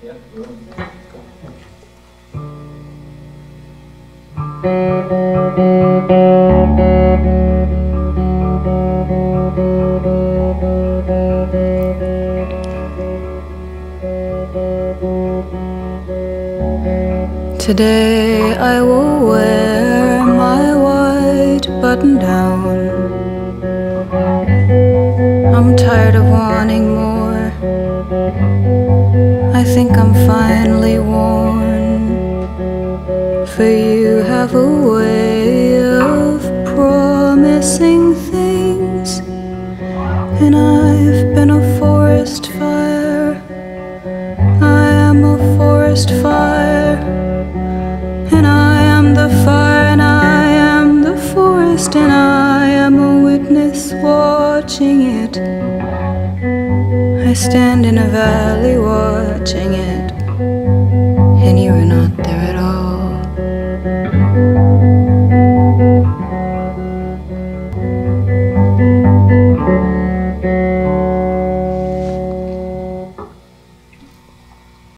Today I will wear my white button down. I'm tired of wanting more. Finally worn. For you have a way of promising things, and I've been a forest fire. I am a forest fire. And I am the fire, and I am the forest, and I am a witness watching it. I stand in a valley wide.